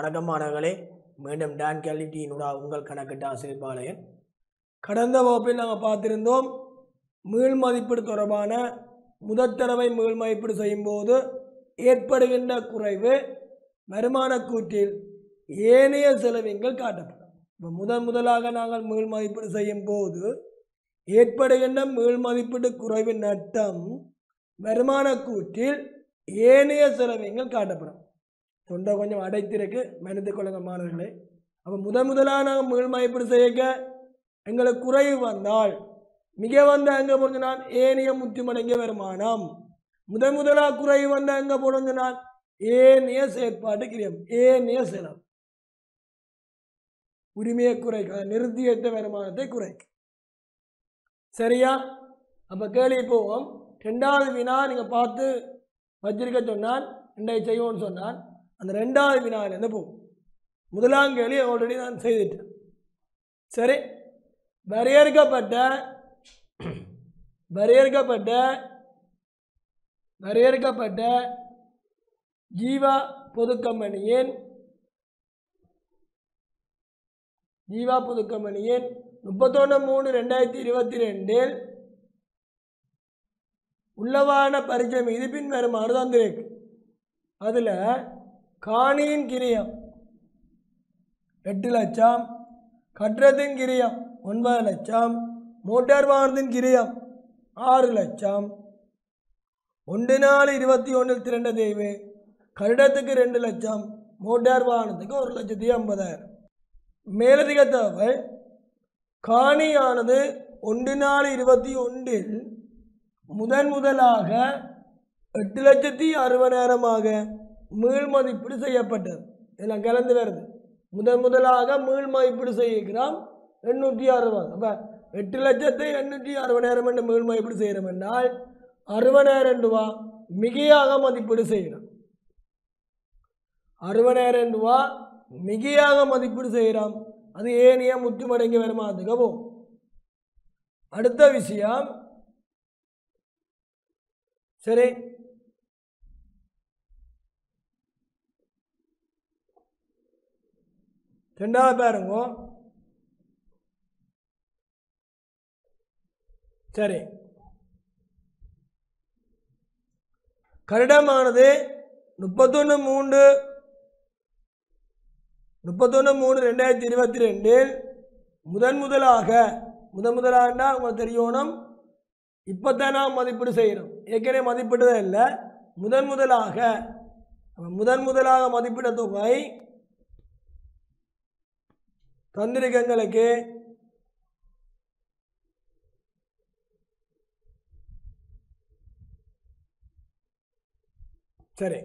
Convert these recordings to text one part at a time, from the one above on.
வணக்கம் மாணவர்களே மீண்டும் டான் கேலிட்டியினுடா உங்கள் கணக்கிட்ட ஆசிரியப்பாளையன் கடந்த வகுப்பில் நாங்கள் பார்த்திருந்தோம் மீள் மதிப்பீடு தொடர்பான முதற்தடவை மீள் மதிப்பீடு செய்யும்போது ஏற்படுகின்ற குறைவு வருமான கூற்றில் ஏனைய செலவிங்கள் காட்டப்படும். இப்போ முதன் முதலாக நாங்கள் மீள் மதிப்பீடு செய்யும் போது ஏற்படுகின்ற மீள் மதிப்பீடு குறைவு நட்டம் வருமான கூற்றில் ஏனைய செலவினங்கள் காட்டப்படும். தொண்டை கொஞ்சம் அடைத்திருக்கு. மனித கொள்ளுங்க மாணவர்களே. அப்போ முதன் முதலாக நாங்கள் மீள் மதிப்பீடு செய்ய எங்களுக்கு குறைவு வந்தால் மிக வந்த எங்கே போனது நான் ஏனைய முற்றுமடங்கிய வருமானம். முதன் முதலாக குறைவு வந்த எங்கே போனது நான் ஏனைய செயற்பாட்டு கிரியம் ஏனைய செலவு. உரிமையை குறைக்க நிறுத்தியற்ற வருமானத்தை குறைக்க. சரியா? அப்போ கேள்வி போவோம் ரெண்டாவது வினா நீங்கள் பார்த்து வச்சிருக்க சொன்னான் ரெண்டாவது செய்வோம்னு சொன்னான் அந்த ரெண்டாவது வினாவிலேருந்து போகும்? முதலாம் கேள்வி ஆல்ரெடி நான் செய்துட்டேன். சரி. வரையறுக்கப்பட்ட வரையறுக்கப்பட்ட வரையறுக்கப்பட்ட ஜீவா பொது ஜீவா பொது முப்பத்தொன்று மூணு ரெண்டாயிரத்தி இருபத்தி ரெண்டில் உள்ளவான பரிச்சை மீது பின்வருமாறு தந்திருக்கு அதில் காணியின் கிரியம். எட்டு லட்சம். கட்டடத்தின் கிரியம். ஒன்பது லட்சம். மோட்டார் வாகனத்தின் கிரியம். ஆறு லட்சம். ஒன்று நாலு இருபத்தி ஒன்றில் திரண்ட தெய்வு. கட்டிடத்துக்கு ரெண்டு லட்சம். மோட்டார் வாகனத்துக்கு ஒரு லட்சத்தி ஐம்பதாயிரம் மேலதிக தகவல் காணியானது ஒன்று நாலு இருபத்தி ஒன்றில் முதன் முதலாக எட்டு லட்சத்தி அறுபதாயிரமாக மீள்மதிப்பீடு செய்யப்பட்டது. இதெல்லாம் கலந்து வருது. முதன் முதலாக மீள்மதிப்பீடு செய்கிறோம் எண்ணூற்றி அறுபது. அப்போ எட்டு லட்சத்தை எண்ணூற்றி அறுபதாயிரம் என்று மீள்மதிப்பீடு செய்கிறோம் என்றால் அறுபதாயிரம் ரூபா மிகையாக மதிப்பீடு செய்கிறோம் அறுபதாயிரம் ரூபா மிகையாக மதிப்பீடு செய்கிறோம் அது ஏனைய முற்று மடங்கி போகும் அடுத்த விஷயம் சரி ரெண்டாவது பாருங்க சரி. கருடமானது முப்பத்தொன்று மூன்று முப்பத்தொன்று மூணு ரெண்டாயிரத்தி இருபத்தி ரெண்டில் முதன் முதலாக முதன் முதலாகனா உங்களுக்கு தெரியணும் இப்போ தான் நாம் மதிப்பீடு செய்கிறோம் ஏற்கனவே மதிப்பீடுதே இல்லை. முதன் முதலாக முதன் முதலாக மதிப்பிட தொகை தந்திரிக்கங்களுக்கு சரி.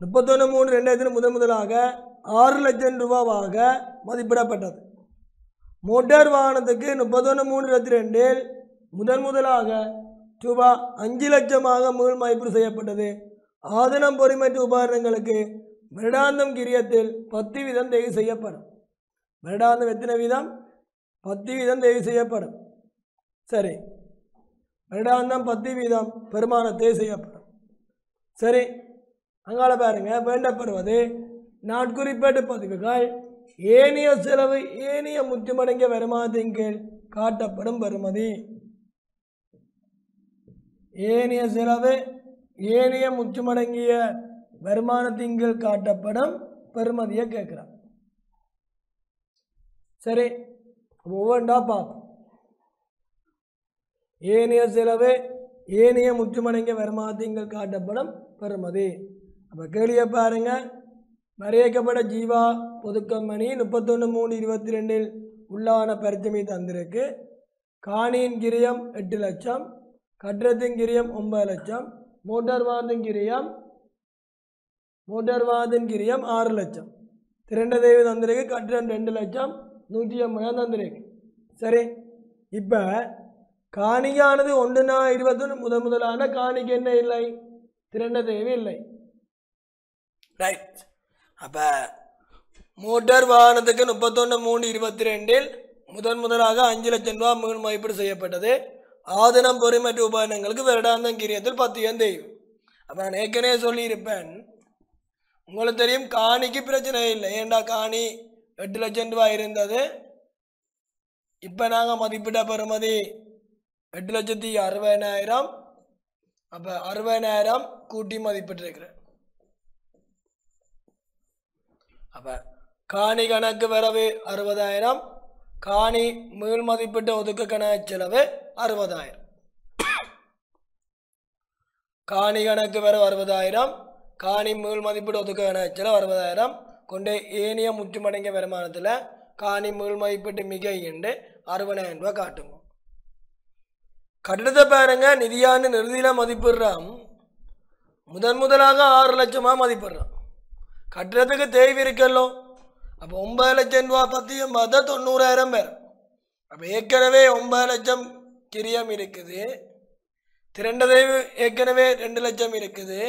முப்பத்தொன்று மூணு ரெண்டாயிரத்தி முதன் முதலாக ஆறு லட்சம் ரூபாவாக மதிப்பிடப்பட்டது. மோட்டார் வாகனத்துக்கு முப்பத்தொன்று மூணு இருபத்தி ரெண்டில் முதன் முதலாக ரூபா அஞ்சு லட்சமாக மீள் மதிப்பீடு செய்யப்பட்டது. ஆதனம் பொறிமற்ற உபகரணங்களுக்கு வருடாந்தம் கிரியத்தில் பத்து வீதம் தேவை செய்யப்படும். வருடாந்தம் எத்தனை வீதம்? பத்து வீதம் தேவை செய்யப்படும். சரி. வருடாந்தம் பத்து வீதம் பெருமானத்தை செய்யப்படும். சரி. அங்கால பாருங்க வேண்டப்படுவது நாட்குறிப்பேட்டு பதிவுகள் ஏனைய செலவு ஏனைய முற்றுமடங்கிய வருமானத்தின் கீழ் காட்டப்படும் பெறுமதி. ஏனைய செலவு ஏனைய முற்றுமடங்கிய வருமானத்தின்கள் காட்டப்படும் பெருமதியை கேட்குறான். சரி ஒவ்வொன்றா பார்ப்போம். ஏனைய செலவு ஏனைய முற்றுமடங்கிய வருமானத்தின்கள் காட்டப்படும் பெருமதி அப்போ கேள்வியை பாருங்க. வரையறுக்கப்பட்ட ஜீவா பொதுக்கம்பெனி முப்பத்தொன்று மூணு இருபத்தி ரெண்டில் உள்ளான பரிச்சமை தந்திருக்கு. காணியின் கிரியம் எட்டு லட்சம் கட்டடத்தின் கிரியம் ஒன்பது லட்சம் மோட்டார் வாகனத்தின் கிரியம் மோட்டார் வாகனத்தின் கிரியம் ஆறு லட்சம் திரண்ட தெய்வம் தந்திருக்கு கட்டிடம் ரெண்டு லட்சம் நூற்றி ஐம்பதாயிரம் தந்திருக்கு சரி இப்போ காணிக்கானது ஒன்றுனா இருபத்தொன்று முதன் முதலான காணிக்கு என்ன இல்லை திரண்ட தேவி இல்லை ரைட் அப்போ மோட்டார் வாகனத்துக்கு முப்பத்தொன்று மூணு இருபத்தி ரெண்டில் முதன் முதலாக அஞ்சு லட்சம் ரூபா மீள் மதிப்பீடு செய்யப்பட்டது ஆதனம் பொறிமற்ற உபகரணங்களுக்கு வருடாந்தம் கிரியத்தில் பத்தியம் தெய்வம். அப்போ நான் ஏற்கனவே சொல்லியிருப்பேன். உங்களுக்கு தெரியும் காணிக்கு பிரச்சனை இல்லை. ஏன்டா காணி? எட்டு லட்சம் ரூபாய் இருந்தது. இப்போ நாங்கள் மதிப்பிட்ட பெறுமதி எட்டு லட்சத்தி அறுபதாயிரம். அப்போ அறுபதாயிரம் கூட்டி மதிப்பிட்டிருக்கிறேன். அப்போ காணி கணக்கு வரவு அறுபதாயிரம். காணி மீள் மதிப்பிட்ட ஒதுக்க கணக்கு செலவு அறுபதாயிரம். காணி கணக்கு வரவு அறுபதாயிரம். காணி மீள் மதிப்பீடு ஒதுக்க கணக்கு அறுபதாயிரம். கொண்டு ஏனைய முற்றுமடங்கிய வருமானத்தில் காணி மீள் மதிப்பீட்டு மிக என்று அறுபதாயிரம் ரூபாய் காட்டுங்க. கட்டிடத்தை பாருங்க நிதியாண்டு நிறுதியில் மதிப்பிடுறான் முதன் முதலாக ஆறு லட்சமாக மதிப்பிடுறான் கட்டிடத்துக்கு தேவை இருக்கல்லோ? அப்போ ஒன்பது லட்சம் ரூபா பத்தியும் பார்த்தா தொண்ணூறாயிரம் பேர். அப்போ ஏற்கனவே ஒன்பது லட்சம் கிரியம் இருக்குது. திரண்ட ஏற்கனவே ரெண்டு லட்சம் இருக்குது.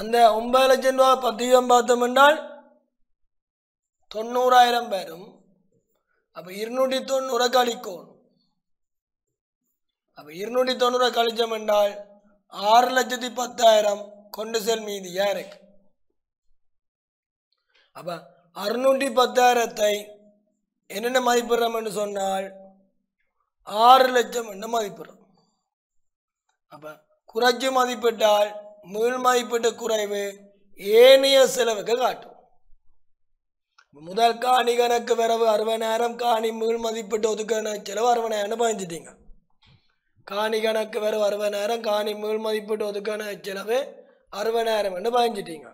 அந்த ஒன்பது லட்சம் ரூபா பத்தியம் பார்த்தோம் என்றால் தொண்ணூறாயிரம் பேரும். அப்போ இருநூற்றி தொண்ணூறை கழிக்கும் அப்போ இருநூற்றி தொண்ணூறை கழிச்சோம் என்றால் ஆறு லட்சத்தி பத்தாயிரம் கொண்டு செல் மீதியாக இருக்கு. அப்போ அறுநூற்றி பத்தாயிரத்தை என்னென்ன மதிப்பிடுறோம் என்று சொன்னால் ஆறு லட்சம் என்று மதிப்பிடும் அப்போ குறைச்சி மதிப்பிட்டால் மீள் மதிப்பீட்டு குறைவு ஏனைய செலவுகள் காட்டும். முதல் காணி கணக்கு வரவு அறுபதாயிரம் காணி மீள் மதிப்பீட்டு ஒதுக்க செலவு அறுபதாயிரம் பயந்துட்டீங்க காணி கணக்கு வரவு அறுபதாயிரம் காணி மீள் மதிப்பீட்டு ஒதுக்கான செலவு அறுபதாயிரம் என்று பயந்துட்டீங்க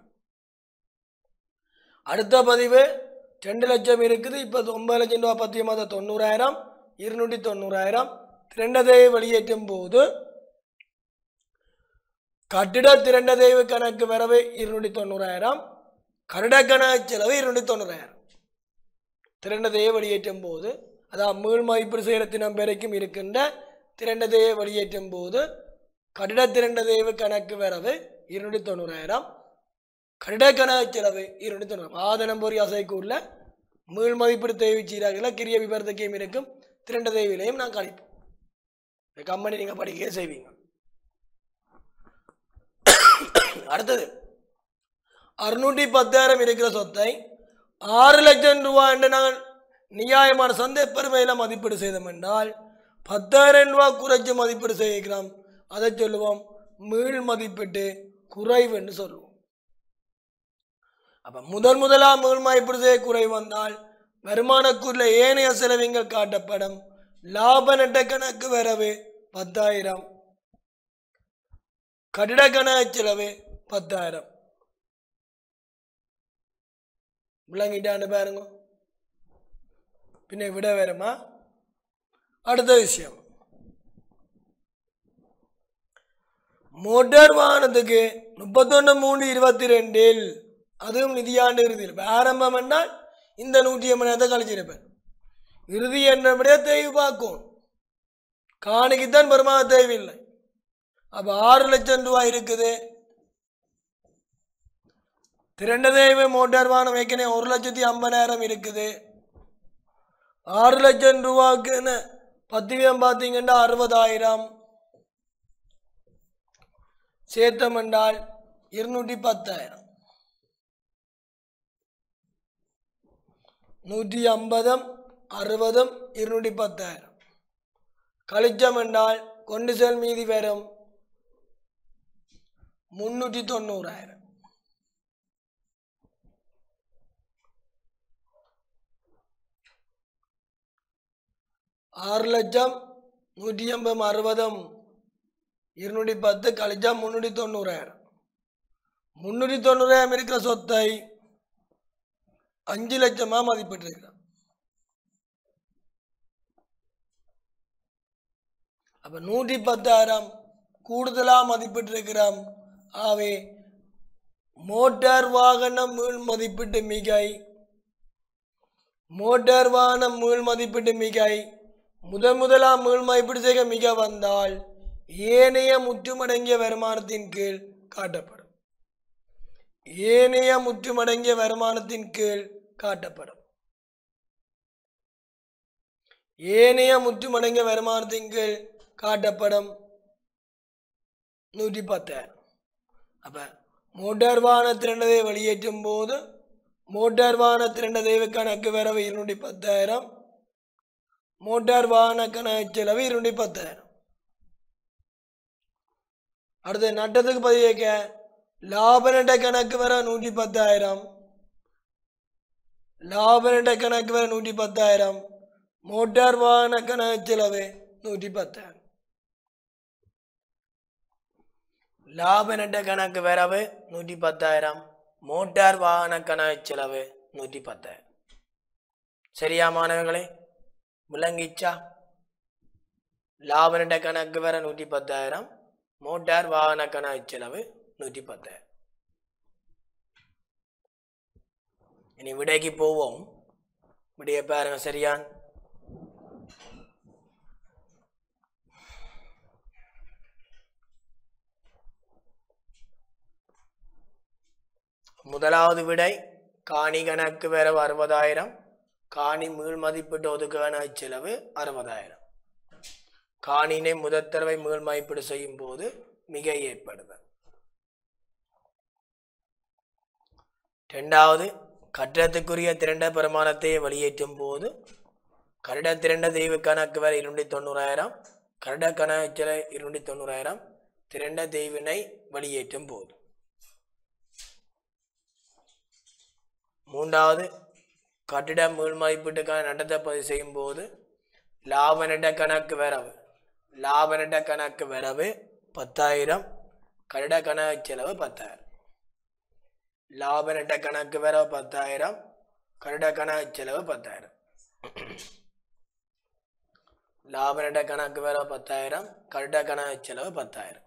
அடுத்த பதிவு ரெண்டு லட்சம் இருக்குது. இப்போ ஒன்பது லட்சம் ரூபா பத்து மாதம் தொண்ணூறாயிரம் இருநூற்றி தொண்ணூறாயிரம் திரண்டதை வெளியேற்றும் போது கட்டிட திரண்டதேவு கணக்கு வரவு இருநூற்றி தொண்ணூறாயிரம் கருடக்கணக்கு செலவு இருநூற்றி தொண்ணூறாயிரம் திரண்டதையை வெளியேற்றும் போது அதான் மீள் மதிப்பீடு செய்கிற தினம் வரைக்கும் இருக்கின்ற திரண்டதையை வெளியேற்றும் போது கட்டிட திரண்டதேவு கணக்கு வரவு இருநூற்றி தொண்ணூறாயிரம் கட்டிட செலவு இருநூற்றி தொண்ணூறு ஆதனம் பொறி அசைக்குள்ள மீள் மதிப்பீடு தெரிவிச்சீராக கிரிய விபரத்துக்கையும் இருக்கும். திரண்ட தேவிலையும் நான் கழிப்போம் இந்த கம்பெனி நீங்கள் படிக்கவே செய்வீங்க. அடுத்தது அறுநூற்றி பத்தாயிரம் இருக்கிற சொத்தை ஆறு லட்சம் ரூபாய் என்று நாங்கள் நியாயமான சந்தை பெருமையில் மதிப்பீடு செய்தோம் என்றால் பத்தாயிரம் ரூபாய் குறைச்சி மதிப்பீடு செய்கிறோம். அதை சொல்லுவோம் மீள் மதிப்பீட்டு குறைவு என்று சொல்லுவோம். அப்போ முதல் முதலாக மீள் மதிப்பீடு செய்ய குறைவு வந்தால் வருமானக்குள்ள ஏனைய செலவிங்கள் காட்டப்படும். லாப நட்ட கணக்கு வரவு பத்தாயிரம். கட்டிட கணக்கு செலவு பத்தாயிரம். விளங்கிட்டான்னு பாருங்க. பின்ன விட வேறுமா அடுத்த விஷயம். மோட்டார் வாகனத்துக்கு முப்பத்தொன்று மூணு இருபத்தி ரெண்டில் அதுவும் நிதியாண்டு இறுதியில் ஆரம்பம் என்றால் இந்த நூற்றி ஐம்பதாயிரத்தை கழிச்சிருப்பேன் இறுதி என்றபடியே தேய்வு பார்க்கும். காணிக்குத்தான் பெருமாக தேவையில்லை. அப்போ ஆறு லட்சம் ரூபாய் இருக்குது. திரண்ட தேவை மோட்டார் வாகனம் ஏற்கனவே ஒரு லட்சத்தி ஐம்பதாயிரம் இருக்குது. ஆறு லட்சம் ரூபாய்க்குன்னு பத்து வீதம் பார்த்தீங்கன்னா அறுபதாயிரம். சேர்த்தம் என்றால் இருநூற்றி பத்தாயிரம். நூற்றி ஐம்பதும் அறுபதும் இருநூற்றி பத்தாயிரம் கழிச்சம் என்றால் கொண்டு செல் மீதி வரும் முன்னூற்றி தொண்ணூறாயிரம் ஆறு லட்சம் நூற்றி ஐம்பது அறுபதும் இருநூற்றி பத்து கழிச்சா முந்நூற்றி தொண்ணூறாயிரம் முந்நூற்றி தொண்ணூறாயிரம் இருக்கிற சொத்தை அஞ்சு லட்சமாக மதிப்பிட்டிருக்கிறான் அப்போ நூற்றி பத்தாயிரம் கூடுதலாக மதிப்பிட்டிருக்கிறோம் ஆகவே மோட்டார் வாகனம் மீள் மதிப்பீட்டு மிகை. மோட்டார் வாகனம் மீள் மதிப்பீட்டு மிகை. முதன் முதலா மீள் மதிப்பீடு செய்ய மிக வந்தால் ஏனைய முற்றுமடங்கிய வருமானத்தின் கீழ் காட்டப்படும். ஏனைய முற்றுமடங்கிய வருமானத்தின் கீழ் காட்டப்படும். ஏனைய முற்றுமடங்கிய வருமானத்தின் கீழ் காட்டப்படும் நூற்றி பத்தாயிரம் அப்போ மோட்டார் வாகன திரண்டதை வெளியேற்றும் போது மோட்டார் வாகன திரண்டதை கணக்கு வரவு இருநூற்றி பத்தாயிரம் மோட்டார் வாகன கணக்கு செலவு இருநூற்றி பத்தாயிரம் அடுத்து நட்டத்துக்கு பதிவேக்க லாப நட்ட கணக்கு வர நூற்றி பத்தாயிரம் லாப நட்ட கணக்கு வர நூற்றி பத்தாயிரம் மோட்டார் வாகன கணக்கு செலவு நூற்றி பத்தாயிரம் லாப நட்ட கணக்கு வரவு நூற்றி பத்தாயிரம் மோட்டார் வாகன கணக்கு செலவு நூற்றி பத்தாயிரம் சரியா மாணவர்களே? விளங்கிச்சா? லாப நட்ட கணக்கு வர நூற்றி பத்தாயிரம் மோட்டார் வாகன கணக்கு செலவு நூற்றி பத்து இனி விடைக்கு போவோம். விடைய பாருங்க சரியான் முதலாவது விடை காணி கணக்கு வரவு அறுபதாயிரம். காணி மீள் மதிப்பீட்டு ஒதுக்கான செலவு அறுபதாயிரம். காணினை முதத்தரவை தடவை மீள் மதிப்பீடு செய்யும் போது மிக ஏற்படுது. ரெண்டாவது கட்டிடத்துக்குரிய திரண்ட பிரமாணத்தை வெளியேற்றும் போது கருட திரண்ட தெய்வ கணக்கு வரை இருநூற்றி தொண்ணூறாயிரம் கருட கணக்கில் இருநூற்றி தொண்ணூறாயிரம் திரண்ட தெய்வினை வெளியேற்றும் போது. மூன்றாவது கட்டிட மீள் மதிப்பீட்டுக்கான நட்டத்தை பதிவு செய்யும் போது லாப நட்ட கணக்கு வரவு லாப நட்ட கணக்கு வரவு பத்தாயிரம் கருட கணக்கு செலவு பத்தாயிரம். லாப நட்ட கணக்கு வரவு பத்தாயிரம் கருட கணக்கு செலவு பத்தாயிரம் லாப நட்ட கணக்கு வரவு பத்தாயிரம் கருட கணக்கு செலவு பத்தாயிரம்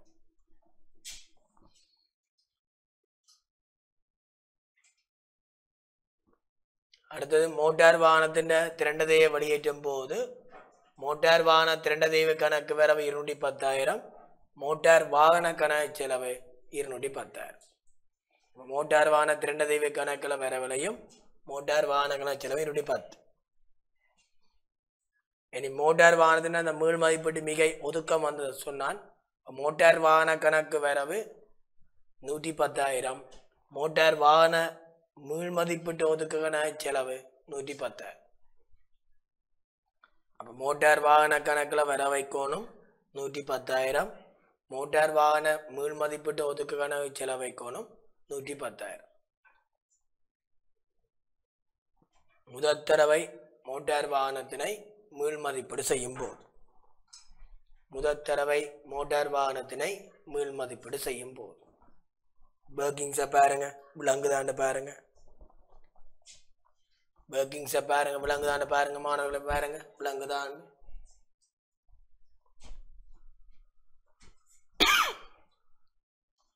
അടുത്തത് മോട്ടാർ വാഹനത്തിന്റെ തിരണ്ടതയെ വെളിയേറ്റും പോത് മോട്ടാർ വാഹന തിരണ്ടതയെ കണക്ക് വരവ് ഇരുന്നൂറ്റി പത്തായിരം മോട്ടാർ വാഹന കണക്ക് ചെലവ് ഇരുന്നൂറ്റി പത്തായിരം அப்ப மோட்டார் வாகன திரண்ட தெய்வ கணக்கில் வரவிலையும் மோட்டார் வாகன கணக்கு செலவு இருநூற்றி பத்து. இனி மோட்டார் வாகனத்தின் அந்த மீள் மதிப்பீட்டு மிகை ஒதுக்கம் வந்தது. சொன்னான் மோட்டார் வாகன கணக்கு வரவு நூற்றி பத்தாயிரம். மோட்டார் வாகன மீள் மதிப்பீட்டு ஒதுக்குகன செலவு நூற்றி பத்தாயிரம் அப்போ மோட்டார் வாகன கணக்கில் வர வைக்கணும் நூற்றி பத்தாயிரம். மோட்டார் வாகன மீள் மதிப்பீட்டு ஒதுக்குகன செலவு வைக்கணும் நூற்றி பத்தாயிரம் முதல் தடவை மோட்டார் வாகனத்தினை மீள் மதிப்பீடு செய்யும் போது முதற் தடவை மோட்டார் வாகனத்தினை மீள் மதிப்பீடு செய்யும் போது பேக்கிங்ஸை பாருங்க விலங்குதாண்ட பாருங்க. பேக்கிங்ஸை பாருங்க விலங்குதாண்ட பாருங்க மாணவர்களை பாருங்க விலங்குதான்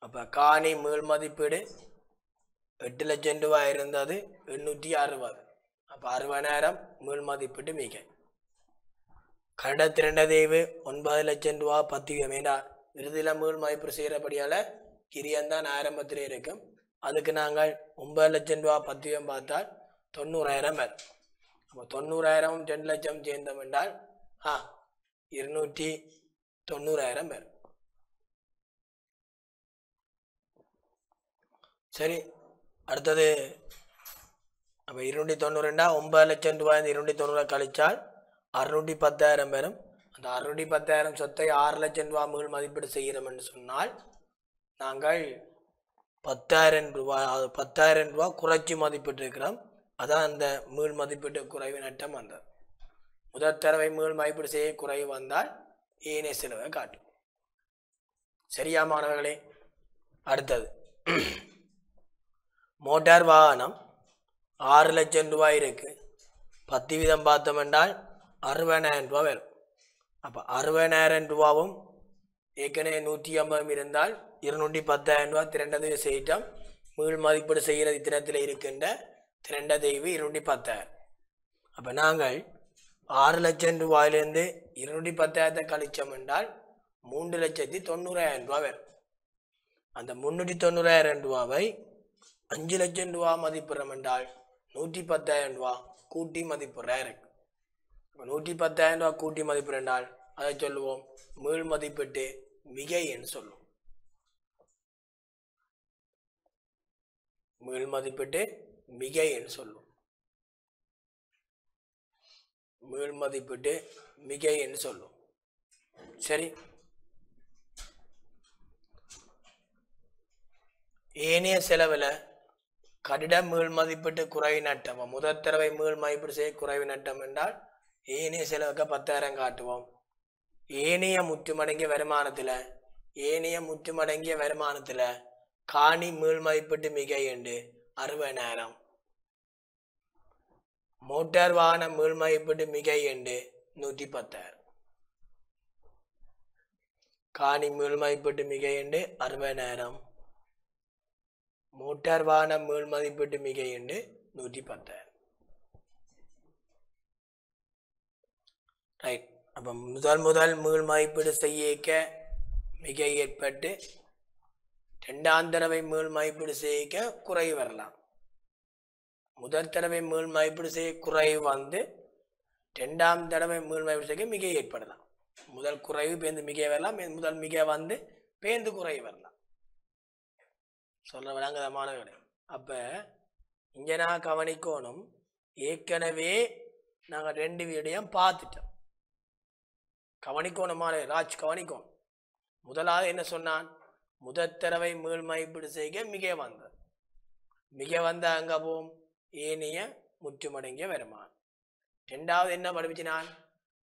அப்போ காணி மீள் மதிப்பீடு எட்டு லட்சம் ரூபாய் இருந்தது எண்ணூற்றி அறுபது. அப்போ அறுபதாயிரம் மீள் மதிப்பீடு மிக. கரட திரண்டதேவு ஒன்பது லட்சம் ரூபா பத்தியம் வேண்டாம் விருதில் மீள் மதிப்பீடு செய்கிறபடியால் கிரியந்தான் ஆரம்பத்தில் இருக்கும். அதுக்கு நாங்கள் ஒன்பது லட்சம் ரூபா பத்தியம் பார்த்தால் தொண்ணூறாயிரம் வரும். அப்போ தொண்ணூறாயிரம் ரெண்டு லட்சம் சேர்ந்தோம் என்றால் ஆ இருநூற்றி தொண்ணூறாயிரம் பேர் சரி அடுத்தது. அப்போ இருநூற்றி தொண்ணூறுண்டா ஒன்பது லட்சம் ரூபாய் இந்த இருநூற்றி தொண்ணூறு கழிச்சால் அறுநூற்றி பத்தாயிரம் பேரும் அந்த அறுநூற்றி பத்தாயிரம் சொத்தை ஆறு லட்சம் ரூபா மீள் மதிப்பீடு செய்கிறோம் என்று சொன்னால் நாங்கள் பத்தாயிரம் ரூபாய் அது பத்தாயிரம் ரூபாய் குறைச்சி மதிப்பிட்டிருக்கிறோம். அதான் அந்த மீள் மதிப்பீட்டு குறைவு நட்டம் வந்தது முதல் தடவை மீள் மதிப்பீடு செய்ய குறைவு வந்தால் ஏனைய செலவை காட்டும். சரியா மாணவர்களே? அடுத்தது. மோட்டார் வாகனம் ஆறு லட்சம் ரூபாய் இருக்கு. பத்து வீதம் பார்த்தோம் என்றால் அறுபதாயிரம் ரூபா வரும். அப்போ அறுபதாயிரம் ரூபாவும் ஏற்கனவே நூற்றி ஐம்பதும் இருந்தால் இருநூற்றி பத்தாயிரம் ரூபா திரண்டதை செய்யிட்டோம் மீள் மதிப்பீடு செய்கிற தினத்தில் இருக்கின்ற திரண்ட தெய்வு இருநூற்றி பத்தாயிரம். அப்போ நாங்கள் ஆறு லட்சம் ரூபாயிலேருந்து இருநூற்றி பத்தாயிரத்தை கழிச்சோம் என்றால் மூன்று லட்சத்தி தொண்ணூறாயிரம் ரூபா வரும். அந்த முந்நூற்றி தொண்ணூறாயிரம் ரூபாவை அஞ்சு லட்சம் ரூபா மதிப்பிடுறோம் என்றால் நூற்றி பத்தாயிரம் ரூபா கூட்டி மதிப்பிடுறா இருக்கு. நூற்றி பத்தாயிரம் ரூபா கூட்டி மதிப்பிட்டால் அதை சொல்லுவோம் மீள் மதிப்பிட்டு மிகை என்று சொல்லுவோம். மீள் மதிப்பிட்டு மிகை என்று சொல்லுவோம். மீள் மதிப்பிட்டு மிகை என்று சொல்லுவோம். சரி. ஏனைய செலவில் கடிடம் மீள் மதிப்பீட்டு குறைவு நட்டம். முதல் தடவை மீள் மதிப்பீடு செய்ய குறைவு நட்டம் என்றால் ஏனைய செலவுக்கு பத்தாயிரம் காட்டுவோம். ஏனைய முற்றுமடங்கிய வருமானத்தில் ஏனைய முற்றுமடங்கிய வருமானத்தில் காணி மீள் மதிப்பீட்டு மிகை என்று அறுபதாயிரம். மோட்டார் வாகன மீள் மதிப்பீட்டு மிகை என்று நூற்றி பத்தாயிரம் காணி மீள் மதிப்பீட்டு மிகை என்று அறுபதாயிரம். மோட்டார் வாகன மேல் மதிப்பீட்டு மிகை என்று நூற்றி பத்தாயிரம் ரைட் அப்போ முதல் முதல் மீள் மதிப்பீடு செய்ய மிக ஏற்பட்டு ரெண்டாம் தடவை மீள் மதிப்பீடு செய்ய குறை வரலாம். முதல் தடவை மீள் மதிப்பீடு செய்ய குறைவு வந்து ரெண்டாம் தடவை மீள் மதிப்பீடு செய்ய மிக ஏற்படலாம். முதல் குறைவு பேந்து மிக வரலாம். முதல் மிக வந்து பேந்து குறை வரலாம். சொல்ற விளங்குதமான கிடையாது அப்போ இங்கே நான் கவனிக்கணும் ஏற்கனவே நாங்கள் ரெண்டு வீடையும் பார்த்துட்டோம். கவனிக்கணுமான ராஜ் கவனிக்கணும். முதலாவது என்ன சொன்னான்? முதத்தரவை மீள் மதிப்பீடு செய்ய மிக வந்தது மிக வந்த அங்கே போம் ஏனைய முற்றுமடங்கிய வருமானம் ரெண்டாவது என்ன படிப்பிச்சினான்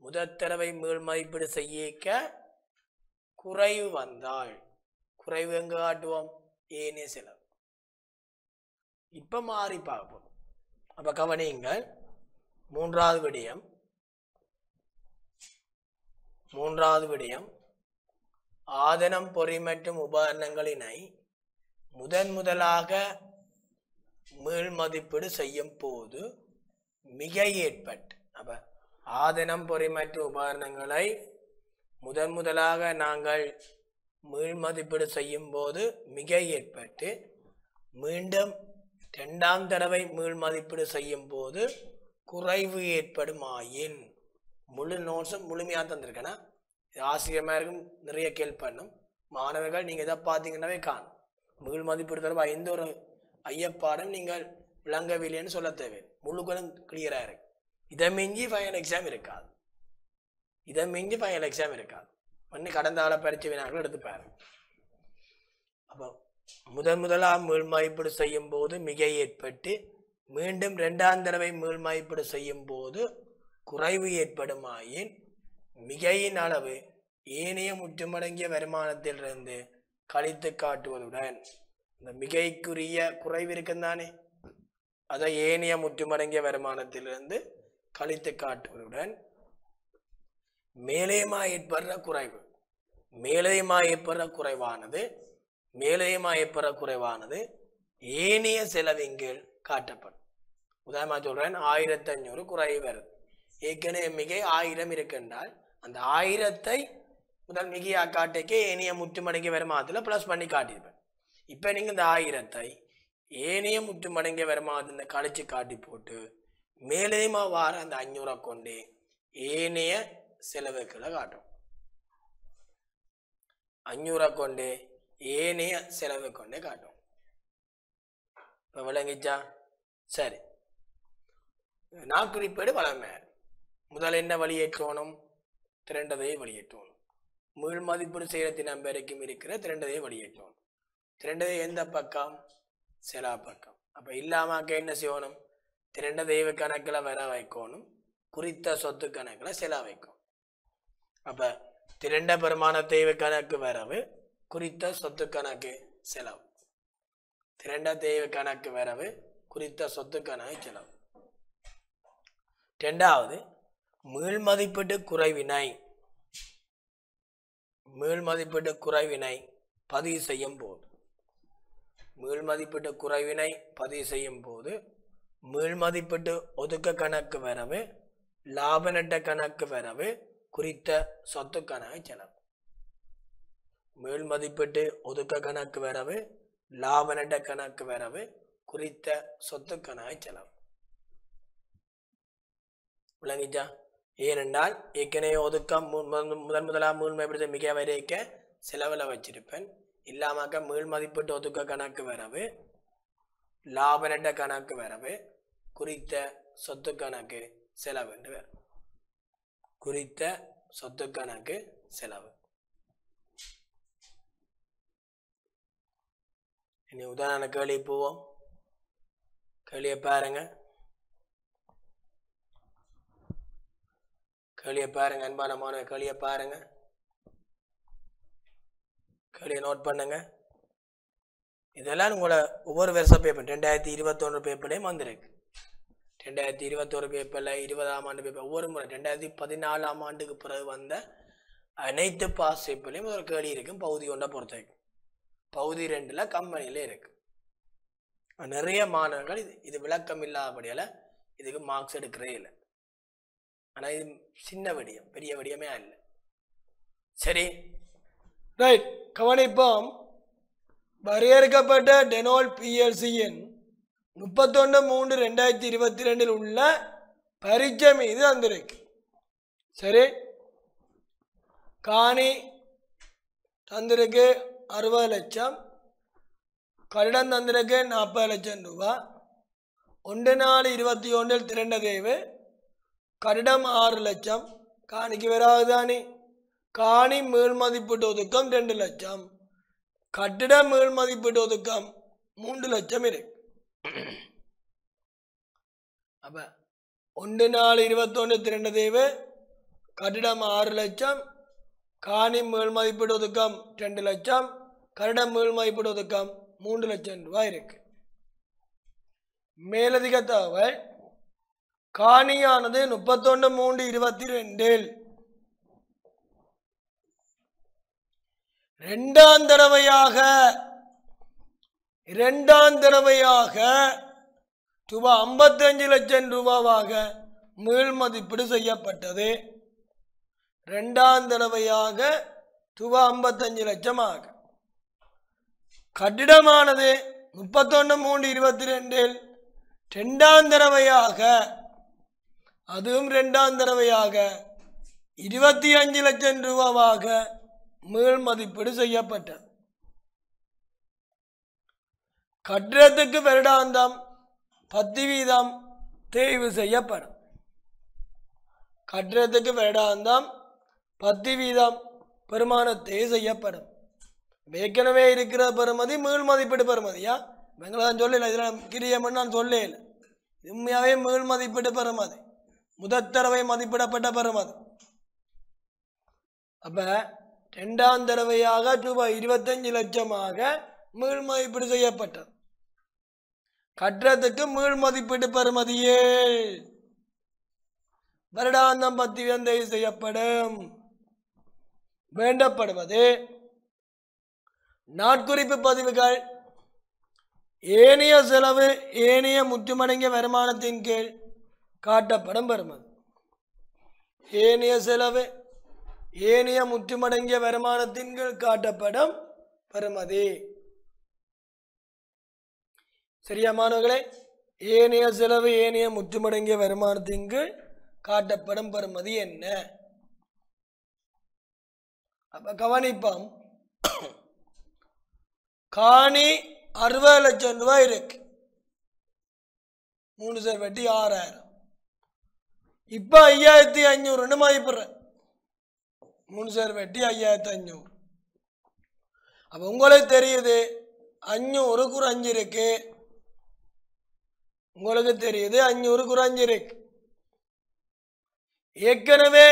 முதத்தரவை மீள் மதிப்பீடு செய்யக்க குறைவு வந்தாள். குறைவு எங்கே காட்டுவோம்? ஏனே செலவு இப்போ மாறி பார்ப்போம். அப்போ கவனியுங்கள். மூன்றாவது விடயம். மூன்றாவது விடயம். ஆதனம் பொறி மற்றும் உபகரணங்களினை முதன் முதலாக மீள் மதிப்பீடு செய்யும் போது மிக ஏற்பட்டு அப்ப ஆதனம் பொறி மற்றும் உபகரணங்களை முதன் முதலாக நாங்கள் மீள் மதிப்பீடு செய்யும் போது மிக ஏற்பட்டு மீண்டும் ரெண்டாம் தடவை மீள் மதிப்பீடு செய்யும் போது குறைவு ஏற்படுமாயின் முழு நோட்ஸும் முழுமையாக தந்திருக்கேன்னா இது ஆசிரியமாக இருக்கும் நிறைய கேள்வி பண்ணும். மாணவர்கள் நீங்கள் இதை பார்த்தீங்கன்னாவே காணும். மீள் மதிப்பீடு தொடர்பாக எந்த ஒரு ஐயப்பாடும் நீங்கள் விளங்கவில்லைன்னு சொல்ல தேவை. முழுக்களும் கிளியராக இருக்கு. இதை மிஞ்சி ஃபைனல் எக்ஸாம் இருக்காது. இதை மிஞ்சி ஃபைனல் எக்ஸாம் இருக்காது. பண்ணி கடந்த கால பரீட்சை வினாக்கள் எடுத்துப்பாரு. அப்போ முதன் முதலாக மீள் செய்யும் போது மிகை ஏற்பட்டு மீண்டும் ரெண்டாம் தடவை மீள் செய்யும் போது குறைவு ஏற்படுமாயின் மிகையின் அளவு ஏனைய முற்றுமடங்கிய வருமானத்திலிருந்து கழித்து காட்டுவதுடன் இந்த மிகைக்குரிய குறைவு இருக்குந்தானே? அதை ஏனைய முற்றுமடங்கிய வருமானத்திலிருந்து கழித்து காட்டுவதுடன் மேலேயுமா ஏற்படுற குறைவு மேலேயுமா ஏற்படுற குறைவானது மேலேயுமா ஏற்படுற குறைவானது ஏனைய செலவிங்கள் காட்டப்படும். உதாரணமாக சொல்கிறேன் ஆயிரத்தி அஞ்சூறு குறைவு வருது ஏற்கனவே மிகை ஆயிரம் இருக்கின்றால் அந்த ஆயிரத்தை முதல் மிகையா காட்டிக்கே ஏனைய முற்றுமடங்கிய வருமானத்தில் ப்ளஸ் பண்ணி காட்டியிருப்பேன். இப்போ நீங்கள் இந்த ஆயிரத்தை ஏனைய முற்றுமடங்கிய வருமானத்தில் கழிச்சு காட்டி போட்டு மேலேயுமா வார அந்த அஞ்சூரை கொண்டு ஏனைய செலவுகளை காட்டும். அஞ்சூறை கொண்டு ஏனைய செலவு கொண்டே காட்டும். இப்போ விளங்கிச்சா? சரி. நாக்குறிப்பேடு வளமை. முதல் என்ன வெளியேற்றணும் திரண்டதையே வெளியேற்றணும் மீள் மதிப்பீடு செய்கிற தினம் வரைக்கும் இருக்கிற திரண்டதையே வெளியேற்றணும் திரண்டதை எந்த பக்கம்? செலா பக்கம். அப்போ இல்லாமக்க என்ன செய்யணும்? திரண்ட தெய்வ கணக்கில் வர வைக்கணும். குறித்த சொத்து கணக்கில் செலா வைக்கணும். அப்போ திரண்ட பெருமான தெய்வ கணக்கு வரவு குறித்த சொத்து கணக்கு செலவு. திரண்ட தெய்வ கணக்கு வரவு குறித்த சொத்து கணக்கு செலவு. ரெண்டாவது மீள் மதிப்பீட்டு குறைவினை. மீள் மதிப்பீட்டு குறைவினை பதிவு செய்யும் போது. மீள் மதிப்பீட்டு குறைவினை பதிவு செய்யும் போது மீள் மதிப்பீட்டு ஒதுக்க கணக்கு வரவு லாப நட்ட கணக்கு வரவு குறித்த சொத்து கணக்கு செலவு மேல் மதிப்பீட்டு ஒதுக்க கணக்கு வரவு லாப நட்ட கணக்கு வரவு குறித்த சொத்து கணக்கு செலவு விளங்கிச்சா? ஏனென்றால் ஏற்கனவே ஒதுக்கம் முதன் முதன் முதலாம் மீள்மைப்படுத்த மிக வரைக்க செலவில் வச்சிருப்பேன். இல்லாமக்க மீள் மதிப்பீட்டு ஒதுக்க கணக்கு வரவு லாப நட்ட கணக்கு வரவு குறித்த சொத்து கணக்கு செலவு என்று வரும். குறித்த சொத்து கணக்கு செலவு. இனி உதாரண கேள்வி போவோம். கேள்வியை பாருங்க. கேள்வியை பாருங்க அன்பான மாணவ கேள்வியை பாருங்க. கேள்வியை நோட் பண்ணுங்க. இதெல்லாம் உங்களோட ஒவ்வொரு வருஷம் பேப்பர் ரெண்டாயிரத்தி இருபத்தொன்று பேப்பர்லேயும் வந்திருக்கு. ரெண்டாயிரத்தி இருபத்தோரு பேப்பரில் இருபதாம் ஆண்டு பேப்பர் ஒவ்வொரு முறை ரெண்டாயிரத்தி பதினாலாம் ஆண்டுக்கு பிறகு வந்த அனைத்து பாஸ் பேப்பர்லையும் ஒரு கேள்வி இருக்கும் பகுதி ஒன்றை பொறுத்த வரைக்கும். பகுதி ரெண்டில் கம்பெனியில் இருக்குது நிறைய மாணவர்கள் இது இது விளக்கம் இல்லாதபடியால் இதுக்கு மார்க்ஸ் எடுக்கிறே இல்லை. ஆனால் இது சின்ன வடியம் பெரிய வடியமே இல்லை. சரி. ரைட் கவனிப்போம். வரையறுக்கப்பட்ட டெனால் பிஎல்சியின் முப்பத்தொன்று மூன்று ரெண்டாயிரத்தி இருபத்தி ரெண்டில் உள்ள பரீட்சை மீது வந்திருக்கு சரி. காணி தந்திருக்கு அறுபது லட்சம். கருடன் தந்திருக்கு நாற்பது லட்சம் ரூபா. ஒன்று நாலு இருபத்தி ஒன்றில் திரண்ட தேவு கருடம் ஆறு லட்சம். காணிக்கு வராதுதானி காணி. மீள் மதிப்பீட்டு ஒதுக்கம் ரெண்டு லட்சம். கட்டிட மீள் மதிப்பீட்டு ஒதுக்கம் மூன்று லட்சம் இருக்கு. அப்ப ஒன்று நாலு இருபத்தொன்று திரண்ட தேவு கட்டிடம் ஆறு லட்சம் காணி மேல் மதிப்பீடு ஒதுக்கம் ரெண்டு லட்சம் கட்டிடம் மேல் மதிப்பீடு ஒதுக்கம் மூன்று லட்சம் ரூபாய் இருக்கு. மேலதிக தகவல் காணியானது முப்பத்தொன்று மூன்று இருபத்தி ரெண்டில் ரெண்டாம் தடவையாக இரண்டாம் தடவையாக ரூபாய் ஐம்பத்தஞ்சு லட்சம் ரூபாவாக மீள் மதிப்பீடு செய்யப்பட்டது. ரெண்டாம் தடவையாக ரூபாய் ஐம்பத்தஞ்சு லட்சமாக. கட்டிடமானது முப்பத்தொன்று மூன்று இருபத்தி ரெண்டில் ரெண்டாம் தடவையாக அதுவும் ரெண்டாம் தடவையாக இருபத்தி அஞ்சு லட்சம் ரூபாவாக மீள் மதிப்பீடு செய்யப்பட்டது. கட்டிடத்துக்கு வருடாந்தம் பத்து வீதம் தேய்வு செய்யப்படும். கட்டிடத்துக்கு வருடாந்தம் பத்து வீதம் பெருமானத்தை செய்யப்படும். ஏற்கனவே இருக்கிற பெருமதி மீள் மதிப்பீடு பெறுமதியா வெங்கடம் சொல்லல இதில் கிரியம்னு நான் சொல்லல. உண்மையாகவே மீள் மதிப்பீடு பெறுமதி முதற் தடவை மதிப்பிடப்பட்ட பெறுமதி அப்போ ரெண்டாம் தடவையாக ரூபாய் இருபத்தஞ்சு லட்சமாக மீள் மதிப்பீடு செய்யப்பட்டது. கட்டடத்துக்கு மீள் மதிப்பீடு பெறுமதியே. வருடாந்தம் பத்தி வியந்தை செய்யப்படும். வேண்டப்படுவது. நாட்குறிப்பு பதிவுகள். ஏனைய செலவு ஏனைய முற்றுமடங்கிய வருமானத்தின் கீழ் காட்டப்படும் பெறுமதி. ஏனைய செலவு ஏனைய முற்றுமடங்கிய வருமானத்தின் கீழ் காட்டப்படும் பெறுமதி. சரியா மாணவர்களே? ஏனைய செலவு ஏனைய முற்றுமடங்கிய வருமானத்தின் கீழ் காட்டப்படும் பெறுமதி என்ன? அப்ப கவனிப்போம். காணி அறுபது லட்சம் ரூபாய் இருக்கு. மூணு சார் வெட்டி ஆறாயிரம். இப்போ ஐயாயிரத்தி ஐநூறுன்னு மதிப்பிடுறேன் மூணு சார் வெட்டி ஐயாயிரத்தி ஐநூறு. அப்போ உங்களுக்கு தெரியுது அஞ்சூறு குறைஞ்சிருக்கு உங்களுக்கு தெரியுது அஞ்சூறு குறைஞ்சிருக்கு ஏற்கனவே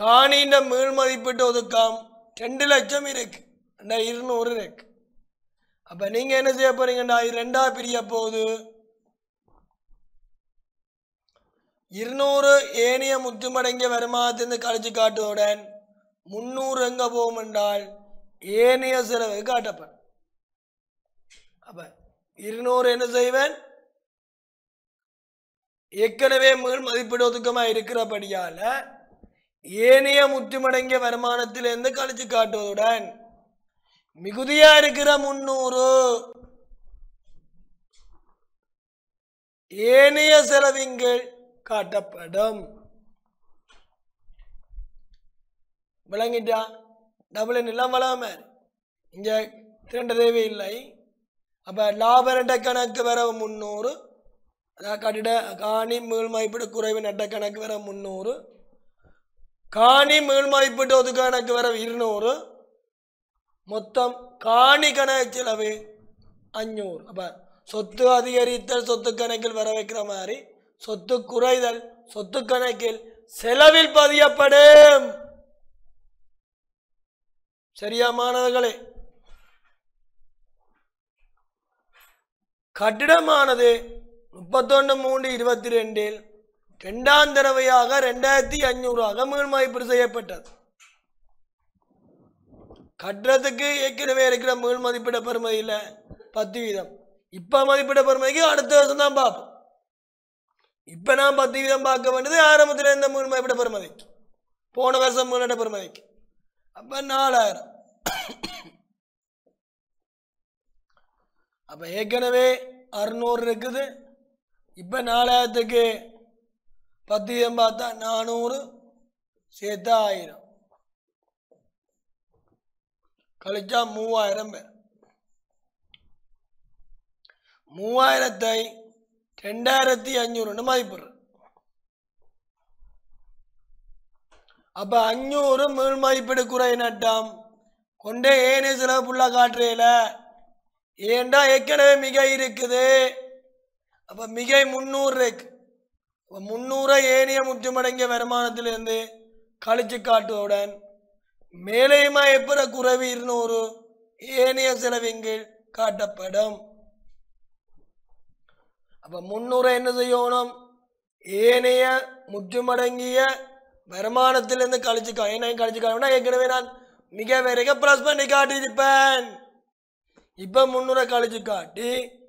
காணின்ற மீள் மதிப்பீட்டு ஒதுக்கம் ரெண்டு லட்சம் இருக்கு. ரெண்டா இருநூறு இருக்கு. அப்ப நீங்க என்ன செய்ய போறீங்கண்டா இது ரெண்டா பிரிய போகுது. இருநூறு ஏனைய முத்துமடங்கிய வருமானத்திலிருந்து கழிச்சு காட்டுவதுடன் முந்நூறு எங்க போகும் என்றால் ஏனைய செலவு காட்டப்படும். அப்ப இருநூறு என்ன செய்வேன்? ஏற்கனவே மேல் மதிப்பீடு ஒதுக்கமாக இருக்கிறபடியால் ஏனைய முற்றுமடங்கிய வருமானத்திலிருந்து கழிச்சு காட்டுவதுடன் மிகுதியா இருக்கிற முன்னூறு ஏனைய செலவிங்கள் காட்டப்படும். விளங்கிட்டா? டபுள் எல்லாம் வளாம இங்கே திரண்ட தேவையில்லை அப்போ லாப கணக்கு வர முந்நூறு அதான் கட்டிட காணி மீள்மதிப்பீடு குறைவு நட்ட கணக்கு வர முந்நூறு காணி மீள்மதிப்பீட்டு ஒது கணக்கு வர இருநூறு. மொத்தம் காணி கணக்கு செலவு அஞ்சூறு. அப்போ சொத்து அதிகரித்தல் சொத்து கணக்கில் வர வைக்கிற மாதிரி சொத்து குறைதல் சொத்து கணக்கில் செலவில் பதியப்படும். சரியா மாணவர்களே? கட்டிடமானது முப்பத்தொன்று மூன்று இருபத்தி ரெண்டில் ரெண்டாம் தடவையாக ரெண்டாயிரத்தி அஞ்சூறாக மீள்மதிப்பீடு செய்யப்பட்டது. கட்டுறதுக்கு ஏற்கனவே இருக்கிற மீள் மதிப்பிட பெருமதியில் பத்து வீதம். இப்போ மதிப்பிட பெருமதிக்கு அடுத்த வருஷம் தான் பார்ப்போம். இப்போ நான் பத்து வீதம் பார்க்க வேண்டியது ஆரம்பத்தில் இருந்த மீள் மதிப்பிட பெருமதிக்கு போன வருஷம் மீளிட பெருமதிக்கு அப்போ நாலாயிரம். அப்போ ஏற்கனவே அறுநூறு இருக்குது. இப்போ நாலாயிரத்துக்கு பத்து வீதம் பார்த்தா நானூறு சேர்த்தா ஆயிரம். கழிச்சா மூவாயிரம் பேர். மூவாயிரத்தை ரெண்டாயிரத்தி அஞ்சூறுன்னு மதிப்பிடுற அப்ப அஞ்சூறு மீள் மதிப்பீடு குறை நட்டம். கொண்டே ஏனே செலவு புள்ளா காட்டுறையில ஏண்டா ஏற்கனவே மிக இருக்குது. அப்போ மிகை முந்நூறு இருக்கு இப்போ முந்நூறை ஏனைய முற்றுமடங்கிய வருமானத்திலிருந்து கழிச்சு காட்டுவதுடன் மேலேயுமா எப்பற குறைவு இருநூறு ஏனைய செலவின்கள் காட்டப்படும். அப்போ முன்னூறு என்ன செய்யணும்? ஏனைய முற்றுமடங்கிய வருமானத்திலிருந்து கழிச்சு கா- ஏனையும் கழிச்சு காட்டணும்னா ஏற்கனவே நான் மிக வரைக்கும் ப்ளஸ் பண்ணி காட்டியிருப்பேன். இப்போ முன்னூறை கழிச்சு காட்டி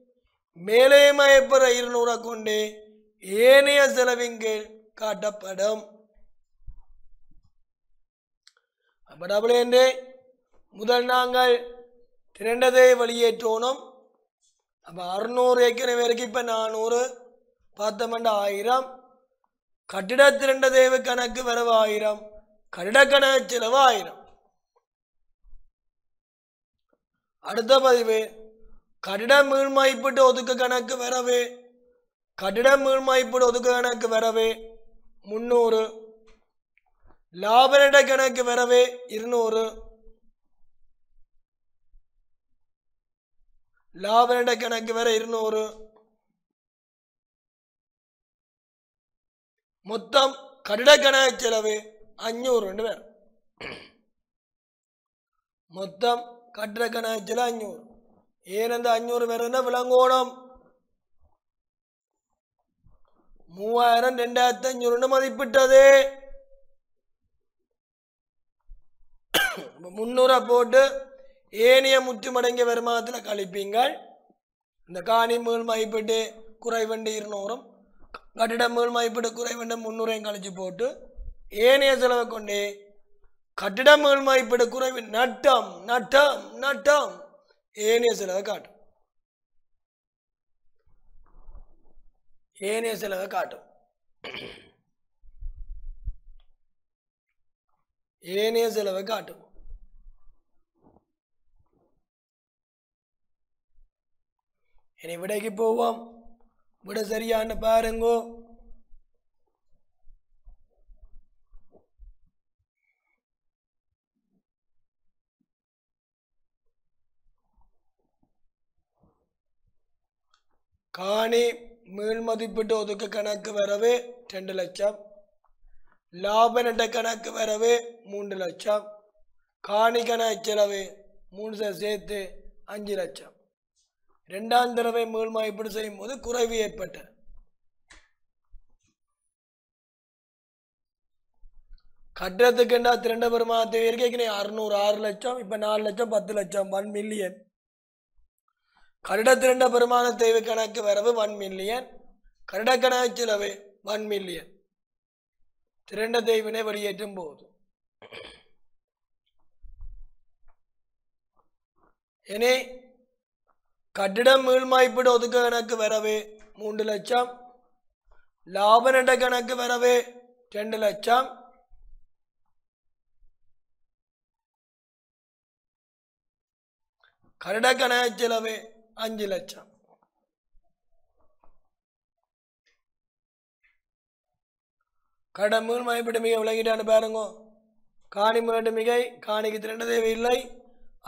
மேலே எப்பற இருநூறை கொண்டு ஏனைய செலவின்கள் காட்டப்படும். அப்போ டபுள் என்று முதல் நாங்கள் திரண்டதை வெளியேற்றோணும் அப்போ அறுநூறு ஏற்கனவே வரைக்கும் இப்போ நானூறு பார்த்தோம்னா ஆயிரம். கட்டிட திரண்ட தேவை கணக்கு வரவு ஆயிரம் கட்டிட கணக்கு செலவு ஆயிரம். அடுத்த பதிவு கட்டிட மீள்மதிப்பீட்டு ஒதுக்க கணக்கு வரவு. கட்டிட மீள்மதிப்பீடு ஒதுக்க கணக்கு வரவு. முந்நூறு லாபநட கணக்கு வரவு. இருநூறு. லாபநட கணக்கு வர இருநூறு. மொத்தம் கட்டிட கணக்கு செலவு அஞ்சூறு ரெண்டு பேர் மொத்தம் கட்டிட கணக்கு செலவு அஞ்சூறு. ஏன் அந்த அஞ்சூறு பேர் விளங்கோணம்? மூவாயிரம் ரெண்டாயிரத்தி அஞ்சூறுன்னு மதிப்பிட்டது. முந்நூறை போட்டு ஏனைய முற்றுமடங்கிய வருமானத்தில் கழிப்பீங்கள். இந்த காணி மீள் மதிப்பீட்டு குறைவண்டு இருநூறும் கட்டிட மீள் மதிப்பீட்டு குறைவண்டு முந்நூறையும் கழிச்சு போட்டு ஏனைய செலவை கொண்டு கட்டிட மீள் மதிப்பீடு குறைவு நட்டம் நட்டம் நட்டம். ஏனைய செலவை காட்டும். ஏனைய செலவை காட்டும். ஏனைய செலவை காட்டும். இனி விடைக்கு போவோம். விட சரியான பாருங்கோ. காணி மீள் மதிப்பீட்டு ஒதுக்க கணக்கு வரவு ரெண்டு லட்சம். லாப நட்ட கணக்கு வரவு மூன்று லட்சம். காணி கணக்கு செலவு மூணு சேர்த்து அஞ்சு லட்சம். ரெண்டாம் தடவை மீள் மதிப்பீடு செய்யும் போது குறைவு ஏற்பட்ட. கட்டுறதுக்குண்டா திரண்ட பெருமானத்தை இருக்கே அறுநூறு ஆறு லட்சம் இப்போ நாலு லட்சம் பத்து லட்சம் ஒன் மில்லியன் கருட திரண்ட பெருமான தேவை கணக்கு வரவு ஒன் மில்லியன் கருட கணக்கு செலவு ஒன் மில்லியன் திரண்ட தெய்வினை வெளியேற்றும் போது. இனி கட்டிடம் மீள்மாய்ப்பீடு ஒதுக்க கணக்கு வரவு மூன்று லட்சம். லாப நட கணக்கு வரவு ரெண்டு லட்சம். கருட கணக்கு செலவு அஞ்சு லட்சம். கடம்பூர் மதிப்பீடு மிக விலகிட்டான்னு பாருங்க. காணி முரட்டு மிகை காணிக்கு திரண்ட தேவை இல்லை.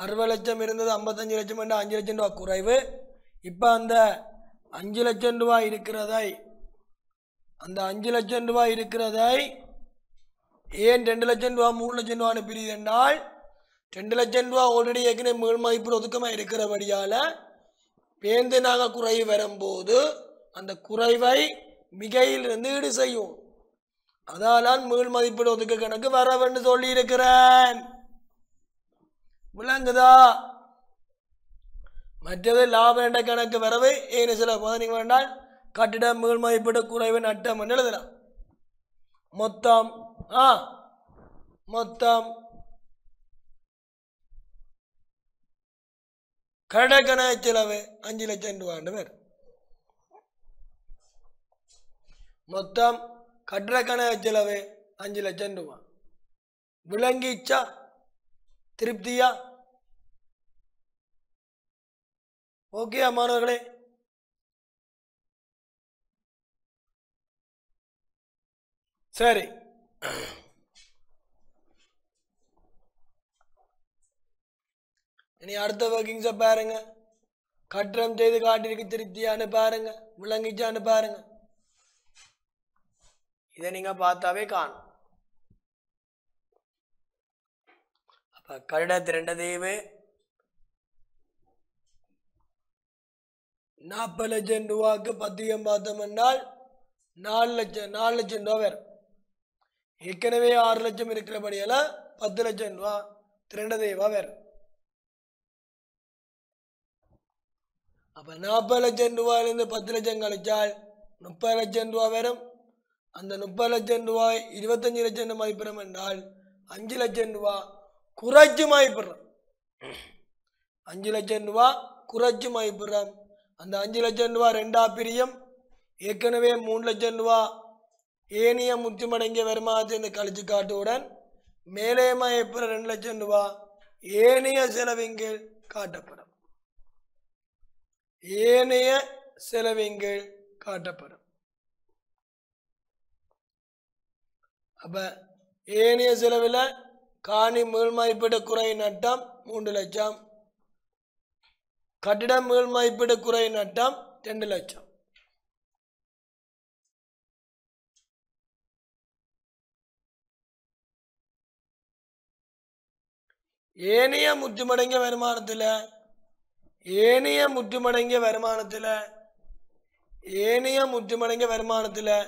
அறுபது லட்சம் இருந்தது ஐம்பத்தஞ்சு லட்சம் என்ற அஞ்சு லட்சம் ரூபா குறைவு. இப்போ அந்த அஞ்சு லட்சம் ரூபா இருக்கிறதை அந்த அஞ்சு லட்சம் ரூபா இருக்கிறதை ஏன் ரெண்டு லட்சம் ரூபா மூணு லட்சம் ரூபான்னு பிரியுது என்றால் ரெண்டு லட்சம் ரூபா ஆல்ரெடி ஏற்கனவே மேல் மதிப்பு ஒதுக்கமாக இருக்கிறபடியால் பேந்து நாங்கள் குறைவு வரும்போது அந்த குறைவை மிகையிலிருந்து ஈடு செய்யும். அதாலான் மீள் மதிப்பீடு ஒதுக்க கணக்கு வரவென்று சொல்லி இருக்கிறேன் விளங்குதா? மற்றது லாப என்ற கணக்கு வரவு ஏன்னு சில பதினீங்க வேண்டால் கட்டிட மீள் மதிப்பீடு குறைவு நட்டம் என்று எழுதலாம். மொத்தம் ஆ மொத்தம் கடகன செலவு அஞ்சு லட்சம் ரூபாண்டு பேர் மொத்தம் கட்டடக்கண செலவு அஞ்சு லட்சம் ரூபா விளங்கிச்சா திருப்தியா? ஓகே மாணவர்களே சரி. இனி அடுத்த ஒர்க்கிங்ஸை பாருங்க. கட்டணம் செய்து காட்டிருக்கு திருப்தியான்னு பாருங்க. விளங்கிச்சான்னு பாருங்க. இதை நீங்க பார்த்தாவே காணும். அப்ப கருட திரண்ட தேவு. நாற்பது லட்சம் ரூபாய்க்கு பத்தியம் பார்த்தோம்னால் நாலு லட்சம் நாலு லட்சம் ரூபா வரும் ஏற்கனவே ஆறு லட்சம் இருக்கிறபடியெல்லாம் பத்து லட்சம் ரூபா திரண்ட தேவா வரும் அப்போ நாற்பது லட்சம் ரூபாயிலேருந்து பத்து லட்சம் கழிச்சால் முப்பது லட்சம் ரூபா வரும். அந்த முப்பது லட்சம் ரூபாய் இருபத்தஞ்சு லட்சம் மதிப்பிடும் என்றால் அஞ்சு லட்சம் ரூபா குறைச்சி மதிப்பிடுறோம். அஞ்சு லட்சம் ரூபா குறைச்சி மதிப்பிடுறோம். அந்த அஞ்சு லட்சம் ரூபா ரெண்டா பிரியம். ஏற்கனவே மூணு லட்சம் ரூபா ஏனிய முற்றுமடங்கிய வருமானத்தை கழிச்சு காட்டுவுடன் மேலே மதிப்பிற ரெண்டு லட்சம் ரூபா ஏனைய செலவின் கீழ் காட்டப்படும். ஏனைய செலவின் காட்டப்படும். அப்ப ஏனைய செலவில் காணி மீள்மதிப்பீடு குறை நட்டம் மூன்று லட்சம். கட்டிட மீள்மதிப்பீடு குறை நட்டம் ரெண்டு லட்சம். ஏனைய முற்றுமடங்கிய வருமானத்தில் ஏனைய முற்றுமடங்கிய வருமானத்தில் ஏனைய முற்றுமடங்கிய வருமானத்தில்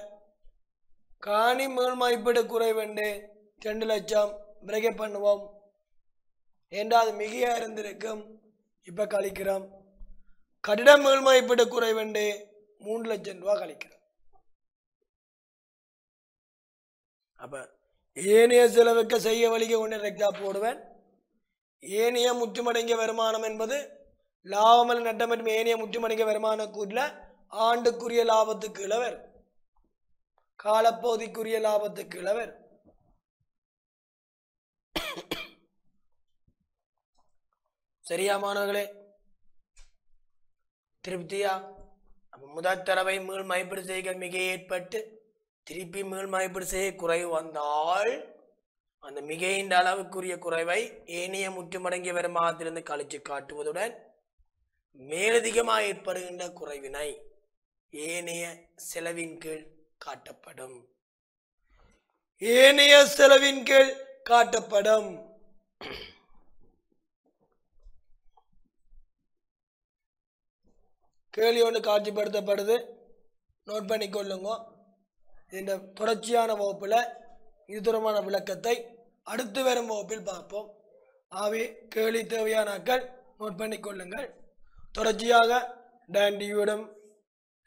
காணி மேல் மதிப்பீடு குறைவண்டு. ரெண்டு லட்சம் பிரேக்கப் பண்ணுவோம். ஏண்டா அது மிகையாக இருந்திருக்கும்? இப்போ கழிக்கிறோம். கட்டிட மேல் மதிப்பீடு குறைவண்டு. மூன்று லட்சம் ரூபா கழிக்கிறோம். அப்போ ஏனைய செலவுக்கு செய்ய வழிக ஒன்று ரெக்டா போடுவேன். ஏனைய முற்றுமடங்கிய வருமானம் என்பது லாபமல் நட்டம் மற்றும் ஏனைய முற்றுமணிக வருமான கூட்டில் ஆண்டுக்குரிய லாபத்துக்கு இளவர். காலப்போதிக்குரிய காலப்பகுதிக்குரிய லாபத்துக்கு இளவர். சரியா மாணவர்களே? திருப்தியா? அப்ப முதல் தடவை மீள் மதிப்பீடு செய்க மிக ஏற்பட்டு திருப்பி மீள் மதிப்பீடு செய்ய குறைவு வந்தால் அந்த மிகையின் அளவுக்குரிய குறைவை ஏனைய முற்றுமடங்கிய வருமானத்திலிருந்து கழிச்சு காட்டுவதுடன் மேலதிகமாக ஏற்படுகின்ற குறைவினை ஏனைய செலவின் கீழ் காட்டப்படும். ஏனைய செலவின் கீழ் காட்டப்படும். கேள்வி ஒன்று காட்சிப்படுத்தப்படுது. நோட் பண்ணிக்கொள்ளுங்க இந்த தொடர்ச்சியான வகுப்பில் இது தொடர்பான விளக்கத்தை அடுத்து வரும் வகுப்பில் பார்ப்போம். ஆகவே கேள்வி தேவையானாக்கள் நோட் பண்ணிக்கொள்ளுங்கள் தொடர்ச்சியாக டேண்டியுடன்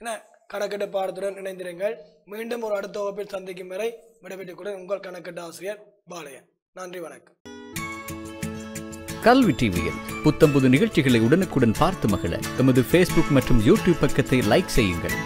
என்ன கணக்கெட்டு பாடத்துடன் இணைந்திருங்கள். மீண்டும் ஒரு அடுத்த வகுப்பில் சந்திக்கும் வரை விடைபெற்றுக் கூட உங்கள் கணக்கெட்டு ஆசிரியர் பாலையன் நன்றி வணக்கம். கல்வி டிவியில் புத்தம்புது நிகழ்ச்சிகளை உடனுக்குடன் பார்த்து மகிழ எமது ஃபேஸ்புக் மற்றும் யூடியூப் பக்கத்தை லைக் செய்யுங்கள்.